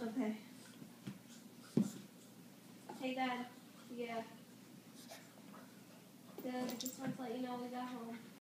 Okay. Hey, Dad. Yeah. Dad. I just want to let you know we got home.